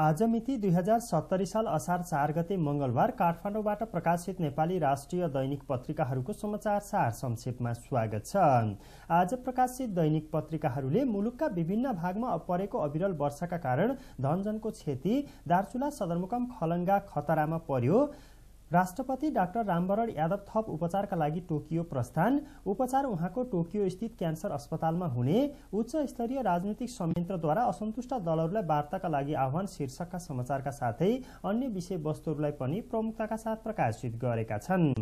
आज मिति दुई हजार सत्तरी साल असार चार गते मंगलबार काठमाडौँबाट प्रकाशित नेपाली राष्ट्रिय दैनिक पत्रिकाहरूको समाचार सार संक्षेपमा स्वागत छ। आज प्रकाशित दैनिक पत्रिकाहरूले मुलुकका विभिन्न भागमा परेको अविरल वर्षाका कारण धनजनको क्षति दार्चुला सदरमुकाम खलङ्गा खतरामा पर्यो राष्ट्रपति डाक्टर रामवरण यादव थप उपचारका लागि टोकियो प्रस्थान। उपचार उहाँको टोकियो स्थित क्यान्सर अस्पतालमा हुने। उच्च स्तरीय राजनैतिक संयन्त्रद्वारा असन्तुष्ट दलहरूलाई वार्ताका लागि आह्वान शीर्षकका समाचारका साथै अन्य विषयवस्तुहरूलाई पनि प्रमुखताका साथ प्रकाशित गरेका छन्।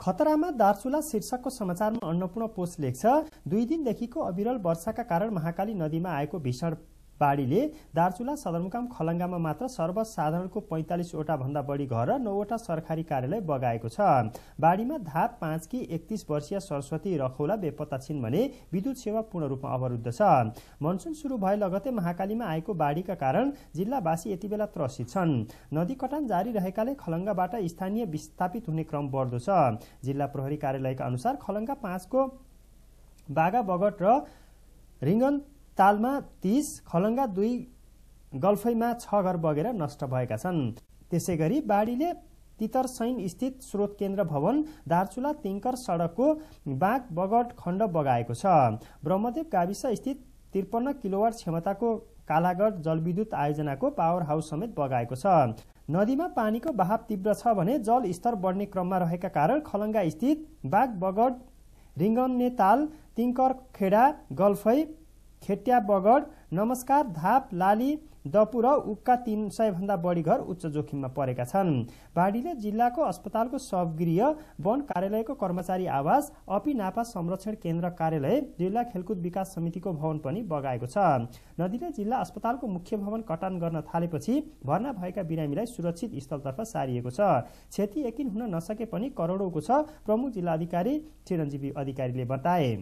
खतरामा दार्चुला शीर्षकको समाचारमा अन्नपूर्ण पोस्ट लेख्छ। दुई दिनदेखिको अविरल वर्षाका कारण महाकाली नदीमा आएको भीषण बाढीले दार्चुला सदरमुकाम खलङ्गामा मात्र सर्वसाधारणको पैँतालिसवटा भन्दा बढी घर र नौवटा सरकारी कार्यालय बगाएको छ। बाढीमा धाप पाँचकी एकतिस वर्षीय सरस्वती रखौला बेपत्ता छिन् भने विद्युत सेवा पूर्ण रूपमा अवरुद्ध छ। मनसुन सुरु भए लगतै महाकालीमा आएको बाढीका कारण जिल्लावासी यति बेला त्रसित छन्। नदी कटान जारी रहेकाले खलङ्गाबाट स्थानीय विस्थापित हुने क्रम बढ्दो छ। जिल्ला प्रहरी कार्यालयका अनुसार खलङ्गा पाँचको बागा बगट र रिङ्गन तालमा तीस खलङ्गा दुई गल्फैमा छ घर बगेर नष्ट भएका छन्। त्यसै गरी बाढीले तितरसैन स्थित स्रोत केन्द्र भवन दार्चुला तिङ्कर सडकको बाँक बगट खण्ड बगाएको छ। ब्रह्मदेव गाविस स्थित त्रिपन्न किलोवाट क्षमताको कालागढ जलविद्युत आयोजनाको पावर हाउस समेत बगाएको छ। नदीमा पानीको बहाव तीव्र छ भने जल स्तर बढ्ने क्रममा रहेका कारण खलङ्गा स्थित बाघ बगड रिङ्गन्ने ताल तिङ्कर खेडा गल्फै खेट्या बगड नमस्कार धाप लाली दपु र उक्का तीन सय भन्दा बढी घर उच्च जोखिममा परेका छन्। बाढीले जिल्लाको अस्पतालको सबगृह वन कार्यालयको कर्मचारी आवास अपी नापा संरक्षण केन्द्र कार्यालय जिल्ला खेलकुद विकास समितिको भवन पनि बगाएको छ। नदीले जिल्ला अस्पतालको मुख्य भवन कटान गर्न थालेपछि भर्ना भएका बिरामीलाई सुरक्षित स्थलतर्फ सारिएको छ। क्षति यकिन हुन नसके पनि करोडौँको छ प्रमुख जिल्लाधिकारी चिरञ्जीवी अधिकारीले बताए।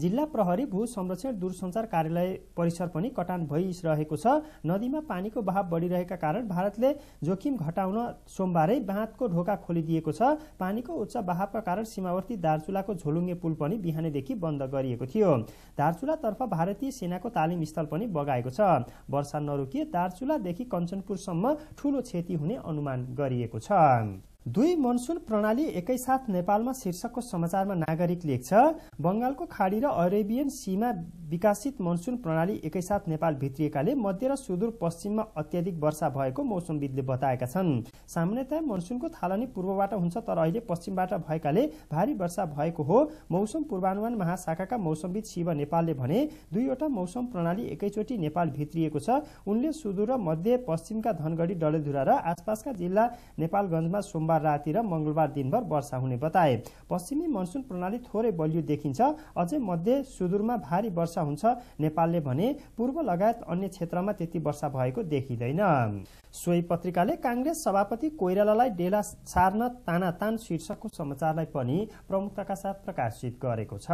जिल्ला प्रहरी भू संरक्षण दूरसञ्चार कार्यालय परिसर पनि कटान भइरहेको छ। नदीमा पानीको बहाव बढिरहेका कारण भारतले जोखिम घटाउन सोमबारै बाँधको ढोका खोलिदिएको छ। पानीको उच्च बहावका कारण सीमावर्ती दार्चुलाको झोलुङ्गे पुल पनि बिहानैदेखि बन्द गरिएको थियो। दार्चुलातर्फ भारतीय सेनाको तालिम स्थल पनि बगाएको छ। वर्षा नरोकिए दार्चुलादेखि कञ्चनपुरसम्म ठूलो क्षति हुने अनुमान गरिएको छ। दुई मनसुन प्रणाली एकैसाथ नेपालमा शीर्षकको समाचारमा नागरिक लेख्छ बंगालको खाडी र अरेबियन सीमा विकासित मनसुन प्रणाली एकैसाथ नेपाल भित्रिएकाले मध्य र सुदूर पश्चिममा अत्याधिक वर्षा भएको मौसमविदले बताएका छन्। सामान्यतया मनसुनको थालनी पूर्वबाट हुन्छ तर अहिले पश्चिमबाट भएकाले भारी वर्षा भएको हो। मौसम पूर्वानुमान महाशाखाका मौसमविद शिव नेपालले भने दुईवटा मौसम प्रणाली एकैचोटि नेपाल भित्रिएको छ। उनले सुदूर र मध्य पश्चिमका धनगढी डलेधुरा र आसपासका जिल्ला नेपालगंजमा सोमबार राति र मंगलबार दिनभर वर्षा हुने बताए। पश्चिमी मनसुन प्रणाली थोरै बलियो देखिन्छ। अझै मध्य सुदूरमा भारी वर्षा हुन्छ। नेपालले भने पूर्व लगायत अन्य क्षेत्रमा त्यति वर्षा भएको देखिँदैन। सोही पत्रिकाले काङ्ग्रेस सभापति कोइरालालाई डेला सार्न तानातान शीर्षकको समाचारलाई पनि प्रमुखताका साथ प्रकाशित गरेको छ।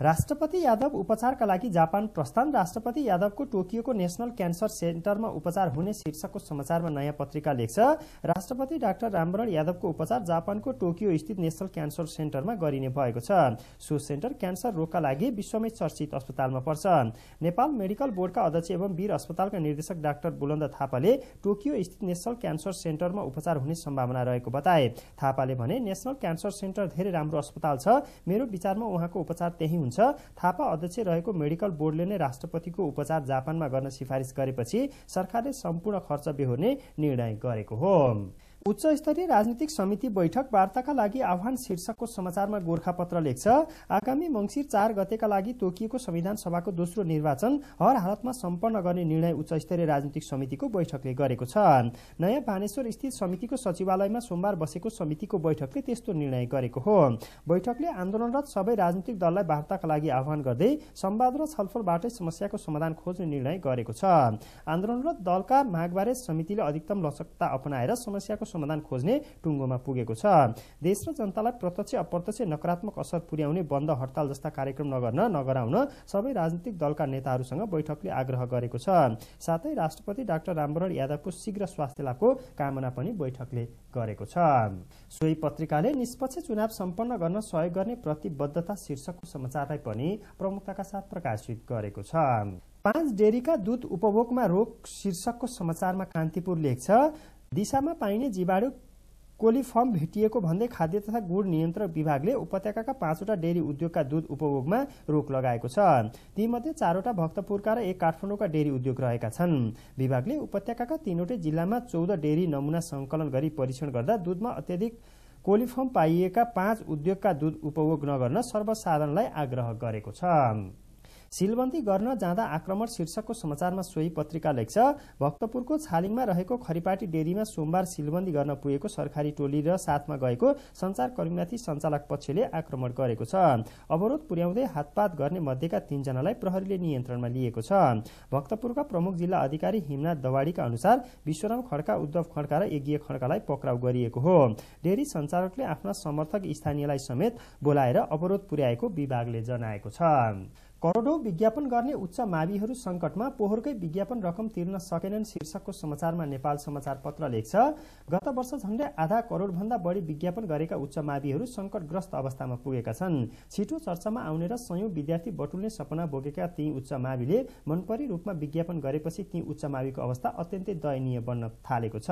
राष्ट्रपति यादव उपचारका लागि जापान प्रस्थान। राष्ट्रपति यादवको टोकियोको नेसनल क्यान्सर सेन्टरमा उपचार हुने शीर्षकको समाचारमा नयाँ पत्रिका लेख्छ। राष्ट्रपति डाक्टर रामवरण यादवको उपचार जापानको टोकियो स्थित नेसनल क्यान्सर सेन्टरमा गरिने भएको छ। सो सेन्टर क्यान्सर रोगका लागि विश्वमै चर्चित अस्पतालमा पर्छ। नेपाल मेडिकल बोर्डका अध्यक्ष एवं वीर अस्पतालका निर्देशक डाक्टर बुलन्द थापाले टोकियो स्थित नेसनल क्यान्सर सेन्टरमा उपचार हुने सम्भावना रहेको बताए। थापाले भने नेसनल क्यान्सर सेन्टर धेरै राम्रो अस्पताल छ। मेरो विचारमा उहाँको उपचार त्यही हुन्छ। थापा अध्यक्ष रहेको मेडिकल बोर्डले नै राष्ट्रपतिको उपचार जापानमा गर्न सिफारिस गरेपछि सरकारले सम्पूर्ण खर्च बेहोर्ने निर्णय गरेको हो। उच्च स्तरीय राजनीतिक समिति बैठक वार्ताका लागि आह्वान शीर्षकको समाचारमा गोर्खापत्र लेख्छ आगामी मंगिर चार गतेका लागि तोकिएको संविधान सभाको दोस्रो निर्वाचन हर हालतमा सम्पन्न गर्ने निर्णय उच्च स्तरीय राजनीतिक समितिको बैठकले गरेको छ। नयाँ बानेश्वर स्थित समितिको सचिवालयमा सोमबार बसेको समितिको बैठकले त्यस्तो निर्णय गरेको हो। बैठकले आन्दोलनरत सबै राजनीतिक दललाई वार्ताका लागि आह्वान गर्दै संवाद र छलफलबाटै समस्याको समाधान खोज्ने निर्णय गरेको छ। आन्दोलनरत दलका मागबारे समितिले अधिकतम लचकता अपनाएर समस्याको समाधान खोज्ने टुङ्गोमा पुगेको छ। देश र जनतालाई प्रत्यक्ष अप्रत्यक्ष नकारात्मक असर पुर्याउने बन्द हडताल जस्ता कार्यक्रम नगर्न नगराउन सबै राजनीतिक दलका नेताहरूसँग बैठकले आग्रह गरेको छ। साथै राष्ट्रपति डाक्टर रामवरण यादवको शीघ्र स्वास्थ्य लाभको कामना पनि बैठकले गरेको छ। सोही पत्रिकाले निष्पक्ष चुनाव सम्पन्न गर्न सहयोग गर्ने प्रतिबद्धता शीर्षकको समाचारलाई पनि प्रमुखताका साथ प्रकाशित गरेको छ। पाँच डेरीका दूध उपभोगमा रोक शीर्षकको समाचारमा कान्तिपुर लेख्छ दिशामा पाइने जीवाणु कोलिफर्म भेटिएको भन्दै खाद्य तथा गुड नियन्त्रण विभागले उपत्यकाका पाँचवटा डेरी उद्योगका दूध उपभोगमा रोक लगाएको छ। तीमध्ये चारवटा भक्तपुरका र एक काठमाडौँका डेरी उद्योग रहेका छन्। विभागले उपत्यकाका तीनवटै जिल्लामा चौध डेरी नमुना संकलन गरी परीक्षण गर्दा दूधमा अत्याधिक कोलिफर्म पाइएका पाँच उद्योगका दूध उपभोग नगर्न सर्वसाधारणलाई आग्रह गरेको छ। सिलबन्दी गर्न जाँदा आक्रमण शीर्षकको समाचारमा सोही पत्रिका लेख्छ भक्तपुरको छालिङमा रहेको खरिपाटी डेरीमा सोमबार सिलबन्दी गर्न पुगेको सरकारी टोली र साथमा गएको संचारकर्मीमाथि सञ्चालक पक्षले आक्रमण गरेको छ। अवरोध पुर्याउँदै हातपात गर्ने मध्येका तीनजनालाई प्रहरीले नियन्त्रणमा लिएको छ। भक्तपुरका प्रमुख जिल्ला अधिकारी हिमनाथ दवाडीका अनुसार विश्वराम खड्का उद्धव खड्का र यज्ञ खड्कालाई पक्राउ गरिएको हो। डेरी सञ्चालकले आफ्ना समर्थक स्थानीयलाई समेत बोलाएर अवरोध पुर्याएको विभागले जनाएको छ। करोडौँ विज्ञापन गर्ने उच्च माविहरू सङ्कटमा पोहोरकै विज्ञापन रकम तिर्न सकेनन् शीर्षकको समाचारमा नेपाल समाचार पत्र लेख्छ गत वर्ष झण्डै आधा करोडभन्दा बढी विज्ञापन गरेका उच्च माविहरू सङ्कटग्रस्त अवस्थामा पुगेका छन्। छिटो चर्चामा आउने र सयौं विद्यार्थी बटुल्ने सपना बोकेका ती उच्च माविले मनपरी रूपमा विज्ञापन गरेपछि ती उच्च माविको अवस्था अत्यन्तै दयनीय बन्न थालेको छ।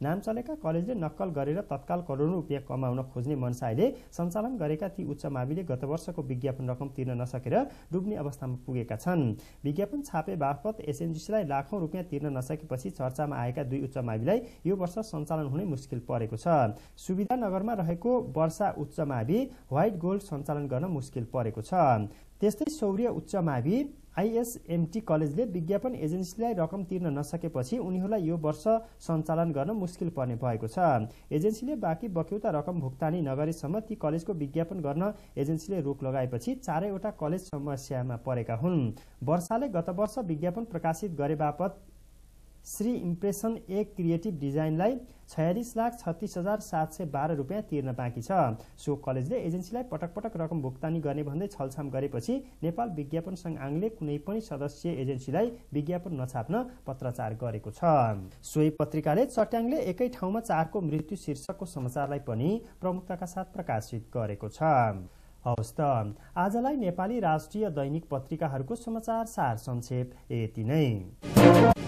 नाम चलेका कलेजले नक्कल गरेर तत्काल करोडौँ रुपियाँ कमाउन खोज्ने मनसाईले सञ्चालन गरेका ती उच्च माविले गत वर्षको विज्ञापन रकम तिर्न नसकेर डुब्ने अवस्थामा पुगेका छन्। विज्ञापन छापे बापत एसएनजिसीलाई लाखौं रुपियाँ तिर्न नसकेपछि चर्चामा आएका दुई उच्च माविलाई यो वर्ष सञ्चालन हुने मुस्किल परेको छ। सुविधानगरमा रहेको वर्षा उच्च मावि व्हाइट गोल्ड सञ्चालन गर्न मुस्किल परेको छ। त्यस्तै सौर्य उच्च मावि आइएसएमटी कलेजले विज्ञापन एजेन्सीलाई रकम तिर्न नसकेपछि उनीहरूलाई यो वर्ष सञ्चालन गर्न मुस्किल पर्ने भएको छ। एजेन्सीले बाँकी बक्यौता रकम भुक्तानी नगरेसम्म ती कलेजको विज्ञापन गर्न एजेन्सीले रोक लगाएपछि चारैवटा कलेज समस्यामा परेका हुन्। वर्षाले गत वर्ष विज्ञापन प्रकाशित गरे बापत श्री इम्प्रेसन एक क्रिएटिभ डिजाइनलाई छयालिस लाख छत्तिस हजार सात सय बाह्र रुपियाँ तिर्न बाँकी छ। सो कलेजले एजेन्सीलाई पटक पटक रकम भुक्तानी गर्ने भन्दै छलछाम गरेपछि नेपाल विज्ञापन सङ्घ आङले कुनै पनि सदस्य एजेन्सीलाई विज्ञापन नछाप्न पत्रचार गरेको छ। सोही पत्रिकाले चट्याङले एकै ठाउँमा चारको मृत्यु शीर्षकको समाचारलाई पनि प्रमुखताका साथ प्रकाशित गरेको छ। हवस् त आजलाई नेपाली राष्ट्रिय दैनिक पत्रिकाहरूको समाचार सार संक्षेप यति नै।